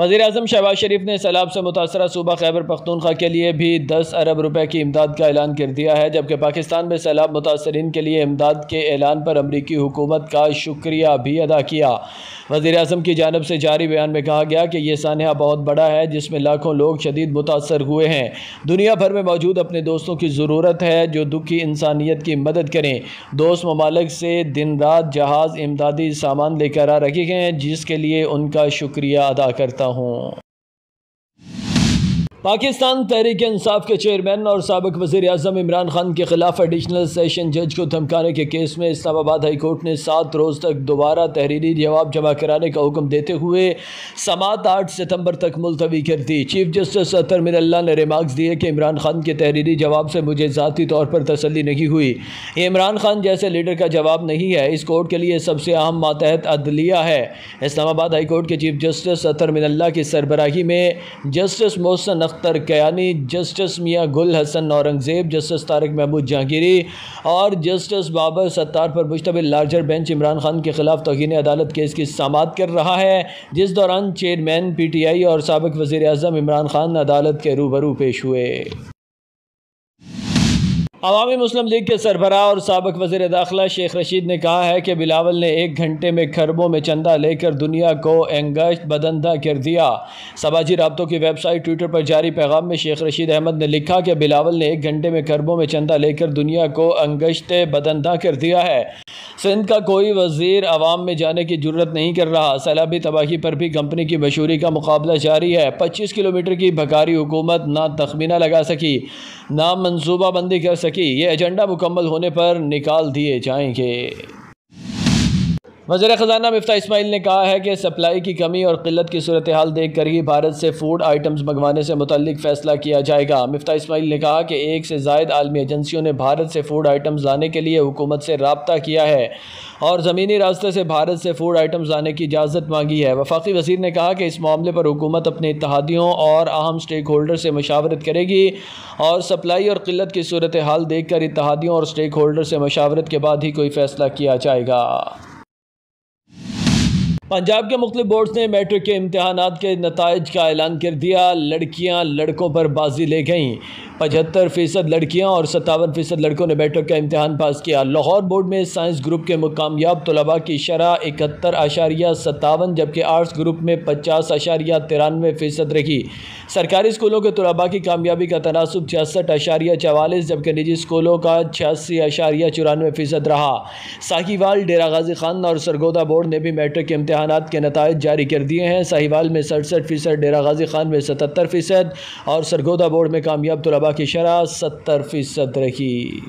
वजी अजम शहबाज शरीफ ने सैलाब से मुतासर सूबा खैबर पख्तूनखा के लिए भी दस अरब रुपये की इमदाद का ऐलान कर दिया है, जबकि पाकिस्तान में सैलाब मुतासरीन के लिए इमदाद के ऐलान पर अमरीकी हुकूमत का शुक्रिया भी अदा किया। वजी अजम की जानब से जारी बयान में कहा गया कि यह सानहा बहुत बड़ा है, जिसमें लाखों लोग शदीद मुतासर हुए हैं। दुनिया भर में मौजूद अपने दोस्तों की ज़रूरत है, जो दुखी इंसानियत की मदद करें। दोस्त ममालक से दिन रात जहाज़ इमदादी सामान लेकर आ रखे हैं, जिसके लिए उनका शुक्रिया अदा करता हूँ। ほ पाकिस्तान तहरीक इंसाफ के चेयरमैन और सबक वजी अजम इमरान खान के खिलाफ एडिशनल सेशन जज को धमकाने के केस में इस्लामाबाद हाई कोर्ट ने सात रोज़ तक दोबारा तहरीरी जवाब जमा कराने का हुक्म देते हुए समात आठ सितंबर तक मुलतवी कर दी। चीफ जस्टिस अतर मिनल्ला ने रिमार्क्स दिए कि इमरान खान के तहरीरी जवाब से मुझे ज़ाती तौर पर तसली नहीं हुई। इमरान खान जैसे लीडर का जवाब नहीं है। इस कोर्ट के लिए सबसे अहम मातहत अदलिया है। इस्लामाबाद हाई कोर्ट के चीफ जस्टिस अतर मिनल्ला की सरबराही में justice Mohsin Akhtar Kayani justice Mian Gul Hassan Aurangzeb, justice Tariq Mahmood Jahangiri और जस्टिस बाबर सत्तार पर मुश्तबिल लार्जर बेंच इमरान खान के खिलाफ तोहन अदालत केस की समात कर रहा है, जिस दौरान चेयरमैन पी टी आई और सबक वजी अजम इमरान खान अदालत के रूबरू पेश हुए। अवामी मुस्लिम लीग के सरबराह और सबक वजी दाखिला शेख रशीद ने कहा है कि बिलावल ने एक घंटे में खरबों में चंदा लेकर दुनिया को एंगश बदंदा कर दिया। समाजी रबतों की वेबसाइट ट्विटर पर जारी पैगाम में शेख रशीद अहमद ने लिखा कि बिलावल ने एक घंटे में खरबों में चंदा लेकर दुनिया को अंगश्त बदंदा कर दिया है। सिंध का कोई वज़ीर आवाम में जाने की ज़रूरत नहीं कर रहा। सैलाबी तबाही पर भी कंपनी की मशहूरी का मुकाबला जारी है। पच्चीस किलोमीटर की भकारी हुकूमत ना तखमीना लगा सकी, ना मनसूबाबंदी कर सकी। ये एजेंडा मुकम्मल होने पर निकाल दिए जाएँगे। वजर ख़जाना मफ्ता इसमाइल ने कहा है कि सप्लाई की कमी और किल्लत की सूरत हाल देख कर ही भारत से फ़ूड आइटम्स मंगवाने से मुतल फ़ैसला किया जाएगा। मफ्ता इसमाइल ने कहा कि एक से जायद आलमी एजेंसियों ने भारत से फ़ूड आइटम्स लाने के लिए हुकूमत से रबता किया है और ज़मीनी रास्ते से भारत से फ़ूड आइटम्स लाने की इजाज़त मांगी है। वफाकी वज़ीर ने कहा कि इस मामले पर हुकूमत अपने इतिहादियों और अहम स्टेक होल्डर से मशावरत करेगी और सप्लाई और किल्लत की सूरत हाल देख कर इतिहादियों और स्टेक होल्डर से मशावरत के बाद ही कोई फ़ैसला किया जाएगा। पंजाब के मुख्त बोर्ड्स ने मैट्रिक के इम्तहान के नतज का ऐलान कर दिया। लड़कियाँ लड़कों पर बाजी ले गईं। पचहत्तर फ़ीसद लड़कियाँ और सत्तावन फ़ीसद लड़कों ने मैट्रिक का इम्तहान पास किया। लाहौर बोर्ड में साइंस ग्रुप के कामयाब तलबा की शरह इकहत्तर आशारिया सत्तावन, जबकि आर्ट्स ग्रुप में पचास आशारिया तिरानवे फ़ीसद रही। सरकारी स्कूलों के तलबा की कामयाबी का तनासब छियासठ आशारिया चवालीस, जबकि निजी स्कूलों का छियासी आशारिया चौरानवे फ़ीसद रहा। साहिवाल, डेरा गाजी खान और सरगोदा बोर्ड ने भी मैट्रिक के इम्तहान के नतज जारी कर दिए हैं। साहिवाल में सड़सठ फ़ीसद, डेरा गाजी खान में सतहत्तर फ़ीसद और सरगोदा बोर्ड में कामयाब तलबा की शरह सत्तर फ़ीसद रही।